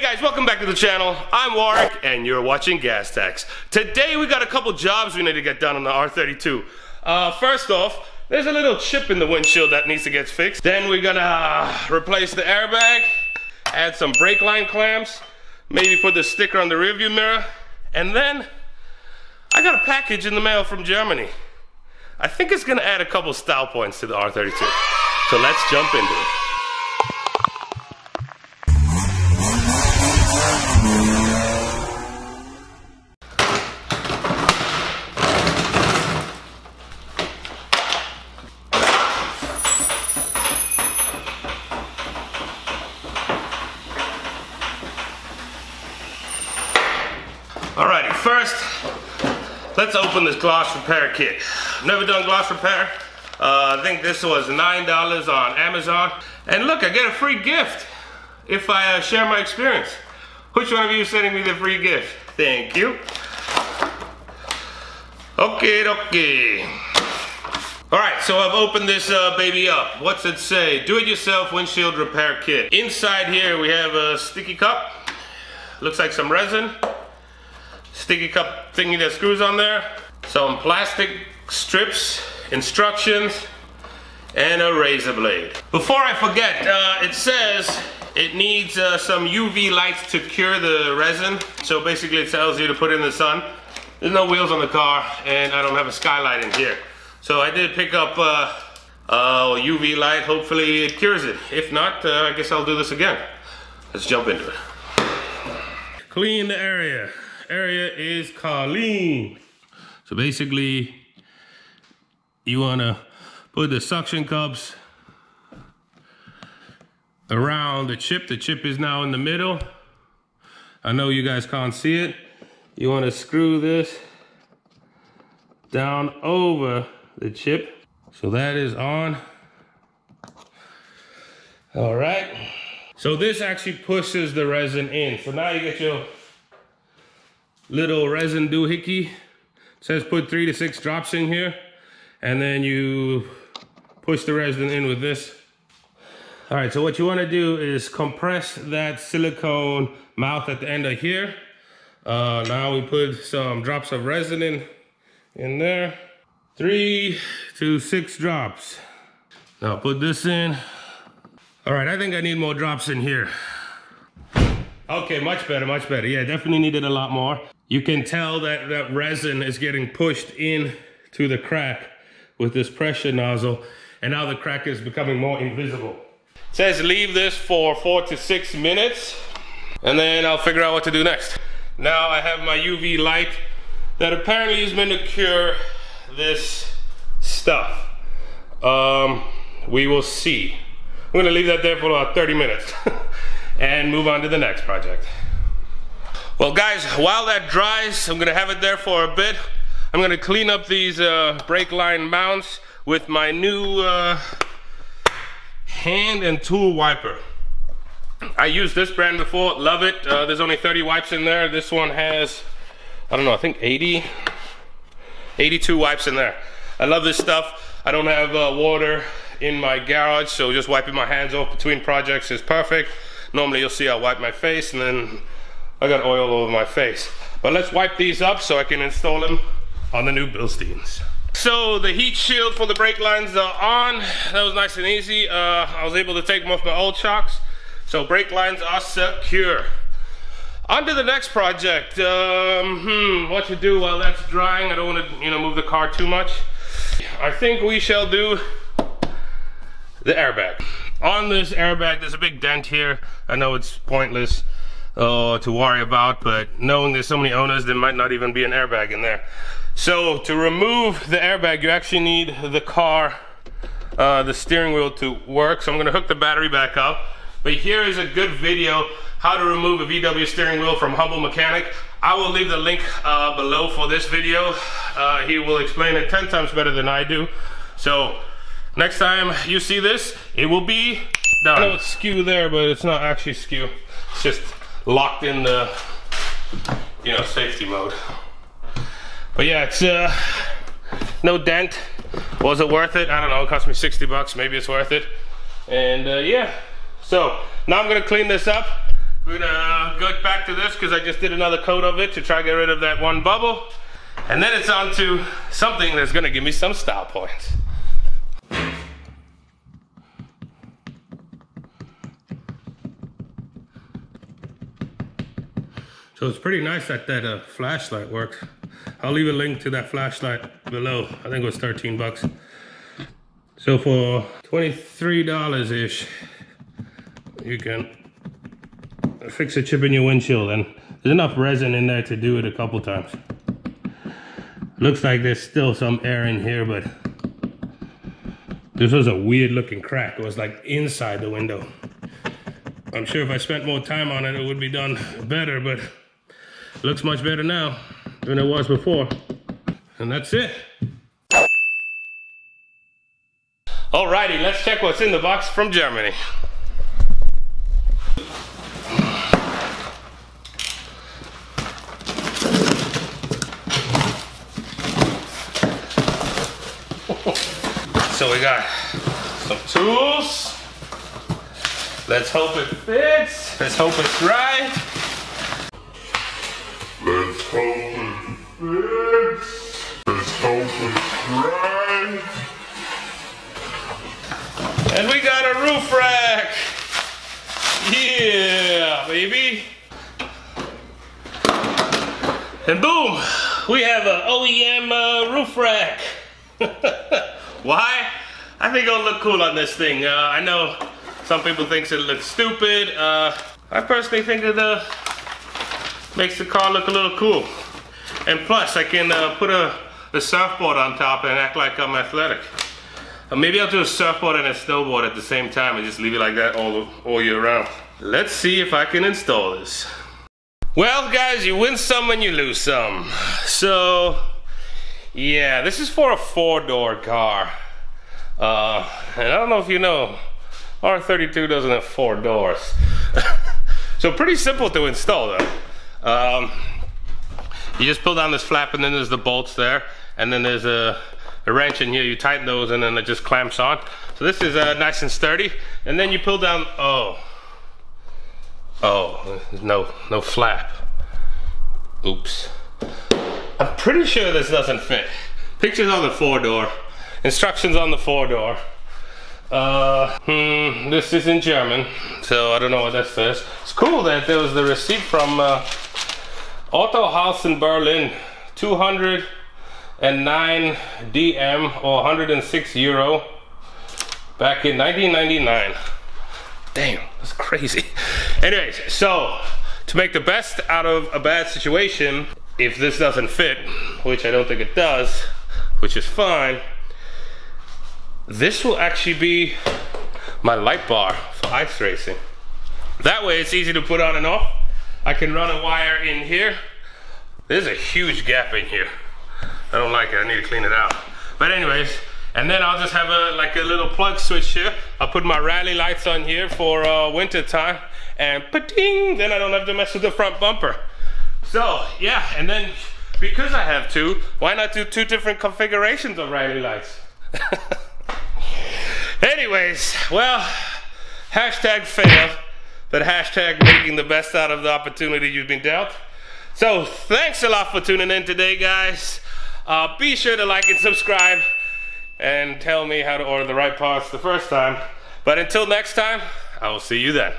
Hey guys, welcome back to the channel. I'm Warrick and you're watching Gas Tachs. Today we got a couple jobs we need to get done on the R32. Uh, first off, there's a little chip in the windshield that needs to get fixed. Then we're gonna uh, replace the airbag, add some brake line clamps, maybe put the sticker on the rearview mirror, and then I got a package in the mail from Germany. I think it's gonna add a couple style points to the R32. So let's jump into it. Let's open this gloss repair kit. Never done gloss repair. Uh, I think this was $9 on Amazon. And look, I get a free gift if I uh, share my experience. Which one of you is sending me the free gift? Thank you. Okay, okay. All right, so I've opened this uh, baby up. What's it say? Do-it-yourself windshield repair kit. Inside here we have a sticky cup. Looks like some resin. Sticky cup thingy that screws on there. Some plastic strips, instructions, and a razor blade. Before I forget, uh, it says it needs uh, some UV lights to cure the resin. So basically it tells you to put it in the sun. There's no wheels on the car and I don't have a skylight in here. So I did pick up uh, a UV light. Hopefully it cures it. If not, uh, I guess I'll do this again. Let's jump into it. Clean the area. Area is clean. So basically, you wanna put the suction cups around the chip. The chip is now in the middle. I know you guys can't see it. You wanna screw this down over the chip. So that is on. All right. So this actually pushes the resin in. So now you get your little resin doohickey. It says put three to six drops in here. And then you push the resin in with this. All right, so what you wanna do is compress that silicone mouth at the end of here. Uh, now we put some drops of resin in, in there. Three to six drops. Now put this in. All right, I think I need more drops in here. Okay, much better, much better. Yeah, definitely needed a lot more. You can tell that that resin is getting pushed in to the crack with this pressure nozzle, and now the crack is becoming more invisible. It says leave this for four to six minutes, and then I'll figure out what to do next. Now I have my UV light that apparently is meant to cure this stuff. Um, we will see. I'm gonna leave that there for about 30 minutes and move on to the next project. Well guys, while that dries, I'm gonna have it there for a bit. I'm gonna clean up these uh, brake line mounts with my new uh, hand and tool wiper. I used this brand before, love it. Uh, there's only 30 wipes in there. This one has, I don't know, I think 80, 82 wipes in there. I love this stuff. I don't have uh, water in my garage, so just wiping my hands off between projects is perfect. Normally you'll see I wipe my face and then I got oil all over my face. But let's wipe these up so I can install them on the new Bilsteins. So the heat shield for the brake lines are on. That was nice and easy. Uh, I was able to take them off my old shocks. So brake lines are secure. On to the next project. Um, hmm, what to do while that's drying. I don't want to, you know, move the car too much. I think we shall do the airbag. On this airbag, there's a big dent here. I know it's pointless uh, to worry about, but knowing there's so many owners, there might not even be an airbag in there. So to remove the airbag, you actually need the car, uh, the steering wheel to work. So I'm gonna hook the battery back up. But here is a good video how to remove a VW steering wheel from Humble Mechanic. I will leave the link uh, below for this video. Uh, he will explain it 10 times better than I do. So next time you see this, it will be done. I know it's skew there, but it's not actually skew. It's just locked in the, you know, safety mode. But yeah, it's uh, no dent. Was it worth it? I don't know, it cost me 60 bucks, maybe it's worth it. And uh, yeah, so now I'm gonna clean this up We're gonna go back to this because I just did another coat of it to try to get rid of that one bubble. And then it's on to something that's gonna give me some style points. So it's pretty nice that that uh, flashlight works. I'll leave a link to that flashlight below. I think it was 13 bucks. So for $23-ish, you can fix a chip in your windshield and there's enough resin in there to do it a couple times. Looks like there's still some air in here, but this was a weird looking crack. It was like inside the window. I'm sure if I spent more time on it, it would be done better, but looks much better now than it was before. And that's it. Alrighty, let's check what's in the box from Germany. so we got some tools. Let's hope it fits. Let's hope it's right. Hope it fits. Let's hope right. And we got a roof rack. Yeah, baby. And boom, we have a OEM uh, roof rack. Why? I think it'll look cool on this thing. Uh, I know some people think it looks stupid. Uh, I personally think it uh, makes the car look a little cool. And plus, I can uh, put a, a surfboard on top and act like I'm athletic. Uh, maybe I'll do a surfboard and a snowboard at the same time and just leave it like that all, all year round. Let's see if I can install this. Well, guys, you win some and you lose some. So, yeah, this is for a four-door car. Uh, and I don't know if you know, R32 doesn't have four doors. so pretty simple to install though. Um, you just pull down this flap and then there's the bolts there. And then there's a, a wrench in here, you tighten those and then it just clamps on. So this is uh, nice and sturdy. And then you pull down, oh. Oh, no, no flap. Oops. I'm pretty sure this doesn't fit. Pictures on the four door. Instructions on the four door. Uh, hmm, this is in German, so I don't know what that says. It's cool that there was the receipt from uh, Autohaus in Berlin. 209 DM or 106 euro back in 1999. Damn, that's crazy. Anyways, so to make the best out of a bad situation, if this doesn't fit, which I don't think it does, which is fine, this will actually be my light bar for ice racing. That way it's easy to put on and off. I can run a wire in here. There's a huge gap in here. I don't like it, I need to clean it out. But anyways, and then I'll just have a like a little plug switch here. I'll put my rally lights on here for uh, winter time and pa-ding, then I don't have to mess with the front bumper. So yeah, and then because I have two, why not do two different configurations of rally lights? Anyways, well, hashtag fail, but hashtag making the best out of the opportunity you've been dealt. So thanks a lot for tuning in today, guys. Uh, be sure to like and subscribe and tell me how to order the right parts the first time. But until next time, I will see you then.